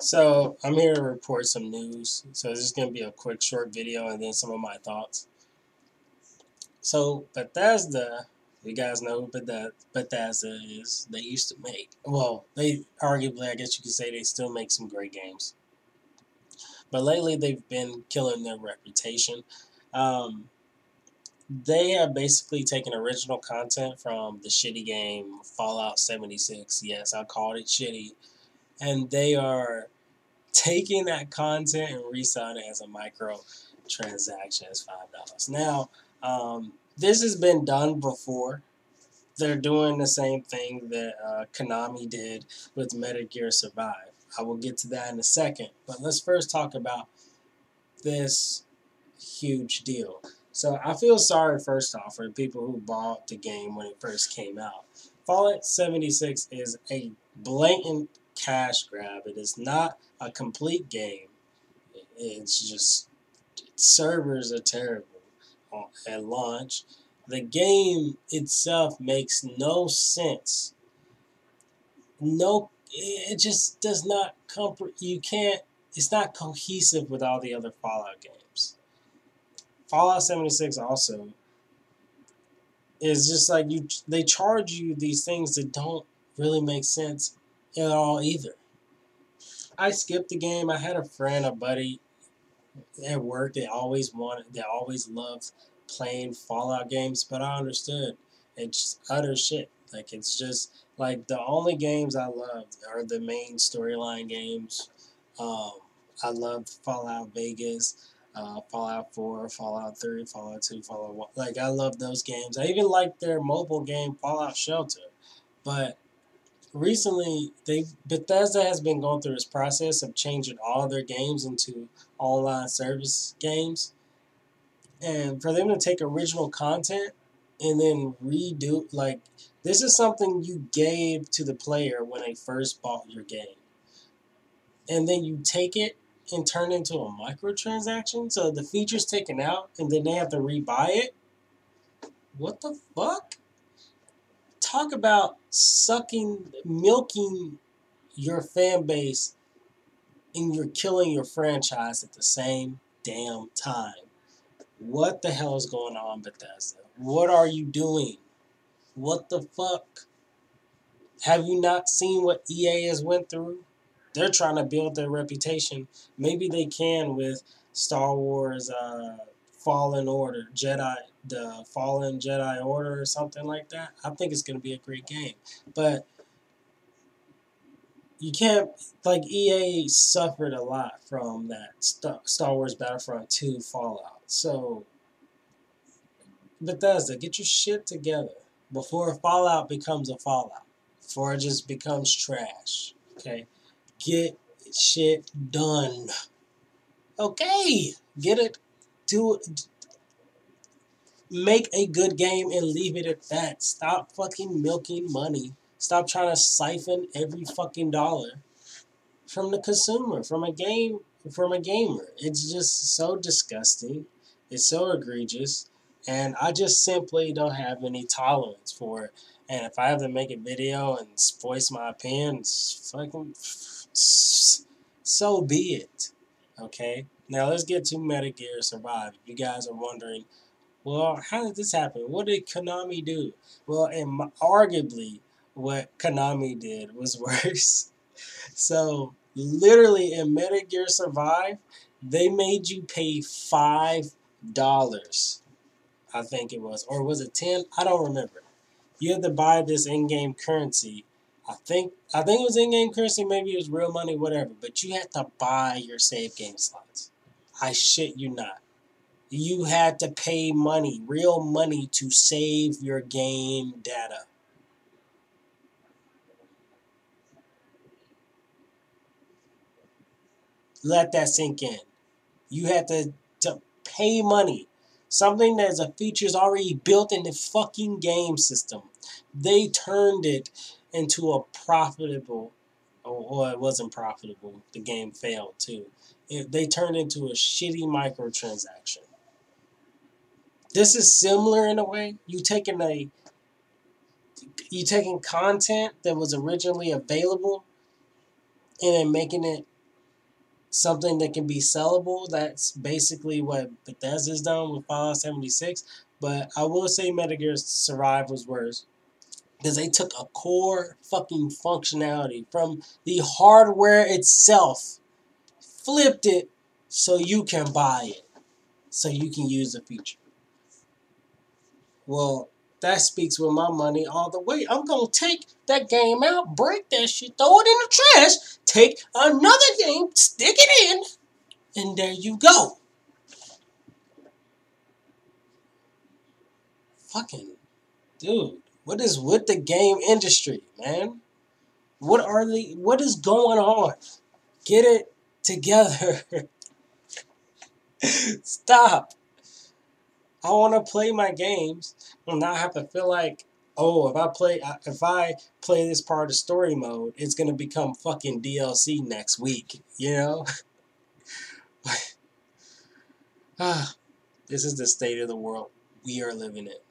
So I'm here to report some news. So this is going to be a quick, short video, and then some of my thoughts. So Bethesda, you guys know who Bethesda is. They used to make, well, they arguably, I guess you could say, they still make some great games. But lately, they've been killing their reputation. Um, they have basically taken original content from the shitty game Fallout 76. Yes, I called it shitty and they are taking that content and reselling it as a micro transaction as five dollars. Now, um, this has been done before. They're doing the same thing that uh, Konami did with Metal Gear Survive. I will get to that in a second, but let's first talk about this huge deal. So I feel sorry first off for the people who bought the game when it first came out. Fallout 76 is a blatant cash grab. It is not a complete game. It's just servers are terrible at launch. The game itself makes no sense. No, it just does not comfort. You can't. It's not cohesive with all the other Fallout games. Fallout 76 also is just like you. They charge you these things that don't really make sense at all either. I skipped the game. I had a friend, a buddy at work that always wanted, that always loved playing Fallout games, but I understood it's utter shit. Like it's just like the only games I loved are the main storyline games. Um, I loved Fallout Vegas, uh, Fallout 4, Fallout 3, Fallout 2, Fallout 1. Like I love those games. I even like their mobile game Fallout Shelter. But recently they Bethesda has been going through this process of changing all their games into online service games. And for them to take original content and then redo like this is something you gave to the player when they first bought your game. And then you take it and turn it into a microtransaction. So the feature's taken out and then they have to rebuy it. What the fuck? Talk about sucking, milking your fan base and you're killing your franchise at the same damn time. What the hell is going on, Bethesda? What are you doing? What the fuck? Have you not seen what EA has went through? They're trying to build their reputation. Maybe they can with Star Wars uh, Fallen Order, Jedi, the Fallen Jedi Order or something like that. I think it's going to be a great game. But you can't, like, EA suffered a lot from that Star Wars Battlefront 2 Fallout. So, Bethesda, get your shit together before Fallout becomes a Fallout. Before it just becomes trash. Okay? Get shit done. Okay. Get it. Do make a good game and leave it at that. Stop fucking milking money. Stop trying to siphon every fucking dollar from the consumer, from a game, from a gamer. It's just so disgusting. It's so egregious. And I just simply don't have any tolerance for it. And if I have to make a video and voice my opinion, fucking so be it. Okay? Now let's get to Metal Gear Survive. If you guys are wondering well, how did this happen? What did Konami do? Well, and arguably, what Konami did was worse. so, literally, in Metal Gear Survive, they made you pay five dollars. I think it was, or was it ten? I don't remember. You had to buy this in-game currency. I think I think it was in-game currency. Maybe it was real money, whatever. But you had to buy your save game slots. I shit you not you had to pay money, real money, to save your game data. Let that sink in. You had to, to pay money. Something that's a feature is already built in the fucking game system. They turned it into a profitable, or, it wasn't profitable. The game failed too. They turned into a shitty microtransaction. This is similar in a way. You taking a you taking content that was originally available and then making it something that can be sellable. That's basically what Bethesda's done with Fallout 76. But I will say Metal Gear Survive was worse. Because they took a core fucking functionality from the hardware itself, flipped it so you can buy it, so you can use the feature. Well, that speaks with my money all the way. I'm gonna take that game out, break that shit, throw it in the trash, take another game, stick it in, and there you go. Fucking dude, what is with the game industry, man? What are the what is going on? Get it together. Stop. I want to play my games and not have to feel like, oh, if I play if I play this part of story mode, it's gonna become fucking DLC next week. You know. ah, this is the state of the world we are living in.